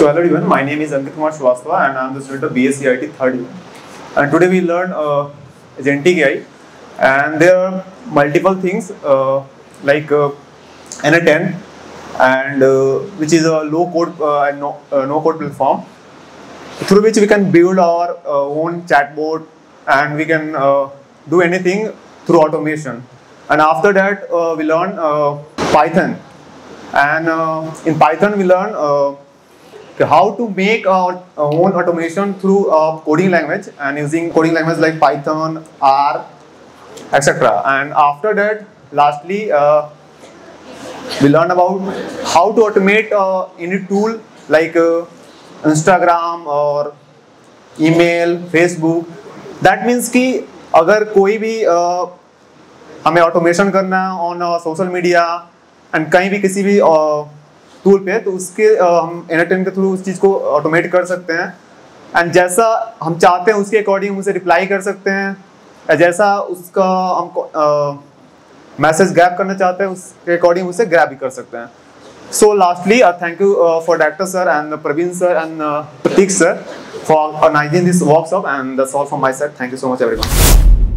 So hello everyone, my name is Ankit Kumar Shrivastava and I am the student of BSc IT third year. And today we learn uh, agentic AI and there are multiple things uh, like uh, N10 and uh, which is a low code uh, and no, uh, no code platform through which we can build our uh, own chatbot and we can do anything through automation. And after that we learn Python and in Python we learn कि how to make our own automation through coding language and using coding language like Python R etcetera and after that lastly we learn about how to automate any tool like Instagram और email Facebook that means कि अगर कोई भी हमें automation करना है on social media and कहीं भी किसी भी uh, टूल पे तो उसके हम एनाटेम के थ्रू उस चीज़ को ऑटोमेट कर सकते हैं। एंड जैसा हम चाहते हैं उसके अकॉर्डिंग उसे रिप्लाई कर सकते हैं। जैसा उसका हम मैसेज ग्रैप करना चाहते हैं, उसके अकॉर्डिंग उसे ग्रैप भी कर सकते हैं। So lastly thank you for director sir and Praveen sir and Prateek sir this workshop and that's all from my side. Thank you so much, everyone.